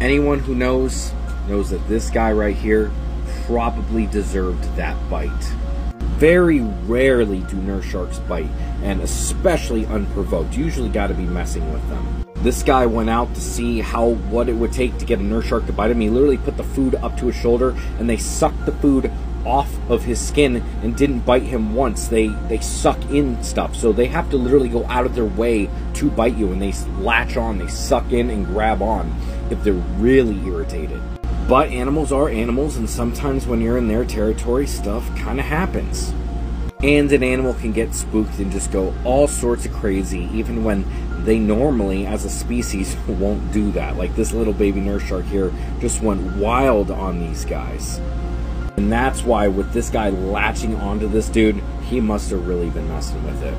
anyone who knows knows that this guy right here probably deserved that bite. Very rarely do nurse sharks bite, and especially unprovoked. Usually got to be messing with them. This guy went out to see how what it would take to get a nurse shark to bite him. He literally put the food up to his shoulder, and they sucked the food off of his skin and didn't bite him once. They they suck in stuff, so they have to literally go out of their way to bite you, and they latch on, they suck in and grab on if they're really irritated. But animals are animals, and sometimes when you're in their territory, stuff kind of happens. And an animal can get spooked and just go all sorts of crazy, even when they normally, as a species, won't do that. Like this little baby nurse shark here just went wild on these guys. And that's why, with this guy latching onto this dude, he must have really been messing with it.